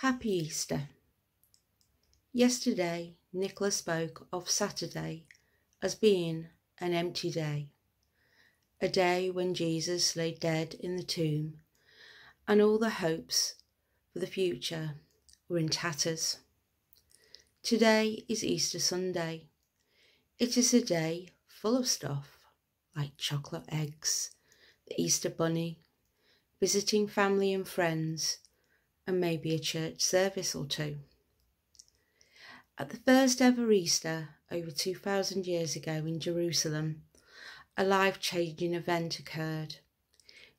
Happy Easter. Yesterday, Nicola spoke of Saturday as being an empty day, a day when Jesus lay dead in the tomb and all the hopes for the future were in tatters. Today is Easter Sunday. It is a day full of stuff like chocolate eggs, the Easter bunny, visiting family and friends, and maybe a church service or two. At the first ever Easter, over 2,000 years ago in Jerusalem, a life changing event occurred,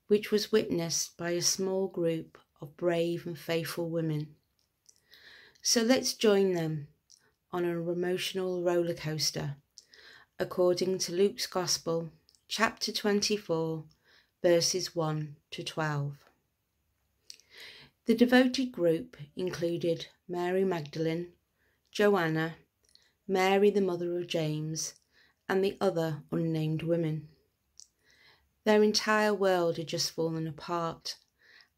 which was witnessed by a small group of brave and faithful women. So let's join them on an emotional roller coaster, according to Luke's Gospel, chapter 24, verses 1 to 12. The devoted group included Mary Magdalene, Joanna, Mary the mother of James, and the other unnamed women. Their entire world had just fallen apart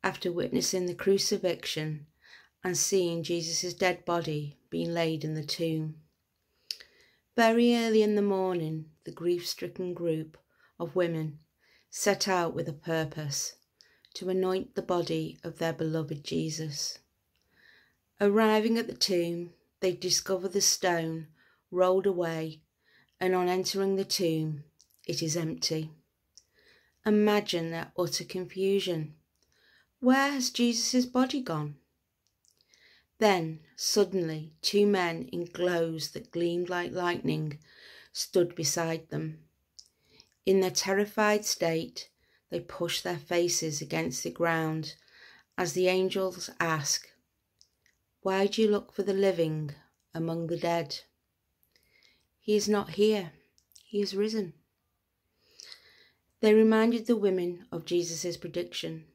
after witnessing the crucifixion and seeing Jesus' dead body being laid in the tomb. Very early in the morning, the grief stricken group of women set out with a purpose to anoint the body of their beloved Jesus. Arriving at the tomb, they discover the stone rolled away, and on entering the tomb, it is empty. Imagine their utter confusion. Where has Jesus' body gone? Then, suddenly, two men in clothes that gleamed like lightning stood beside them. In their terrified state, they push their faces against the ground as the angels ask, Why do you look for the living among the dead? He is not here, he is risen. They reminded the women of Jesus' prediction.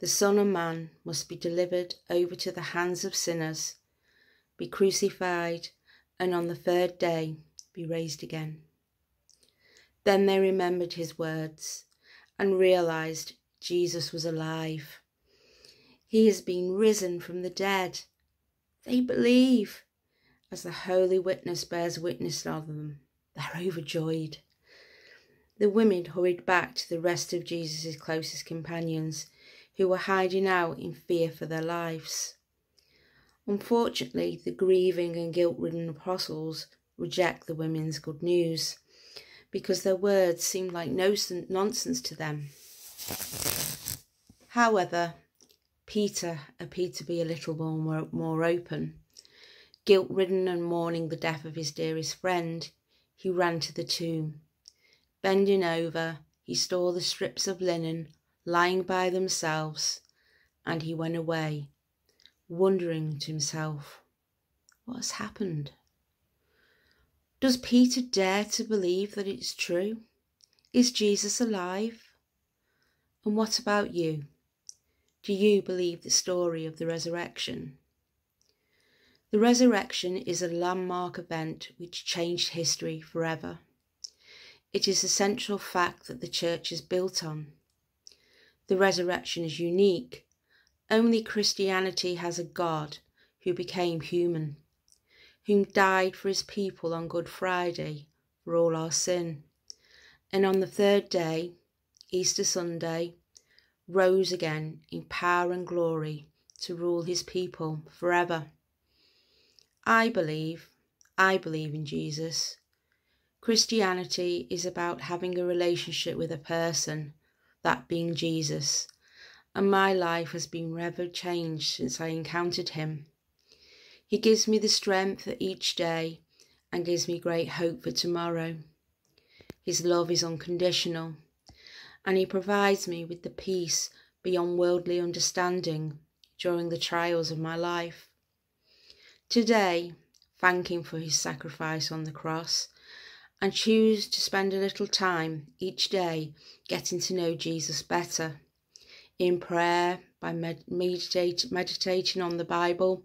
The Son of Man must be delivered over to the hands of sinners, be crucified, and on the third day be raised again. Then they remembered his words and realized Jesus was alive. He has been risen from the dead. They believe. As the Holy Witness bears witness of them, they're overjoyed. The women hurried back to the rest of Jesus' closest companions, who were hiding out in fear for their lives. Unfortunately, the grieving and guilt ridden apostles reject the women's good news because their words seemed like no nonsense to them. However, Peter appeared to be a little more, more open. Guilt ridden and mourning the death of his dearest friend, he ran to the tomb. Bending over, he saw the strips of linen lying by themselves, and he went away, wondering to himself, What has happened? Does Peter dare to believe that it's true? Is Jesus alive? And what about you? Do you believe the story of the resurrection? The resurrection is a landmark event which changed history forever. It is a central fact that the church is built on. The resurrection is unique. Only Christianity has a God who became human whom died for his people on Good Friday for all our sin, and on the third day, Easter Sunday, rose again in power and glory to rule his people forever. I believe, I believe in Jesus. Christianity is about having a relationship with a person, that being Jesus, and my life has been forever changed since I encountered him. He gives me the strength each day and gives me great hope for tomorrow. His love is unconditional, and He provides me with the peace beyond worldly understanding during the trials of my life. Today, thank Him for His sacrifice on the cross and choose to spend a little time each day getting to know Jesus better in prayer, by med- meditating on the Bible,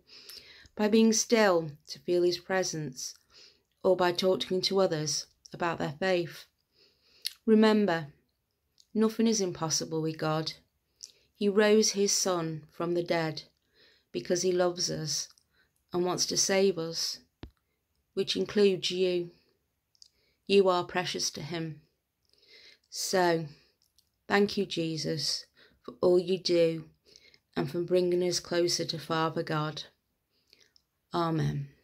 by being still to feel His presence, or by talking to others about their faith. Remember, nothing is impossible with God. He rose His Son from the dead because he loves us and wants to save us, which includes you. You are precious to him. So, thank you, Jesus, for all you do and for bringing us closer to Father God. Amen.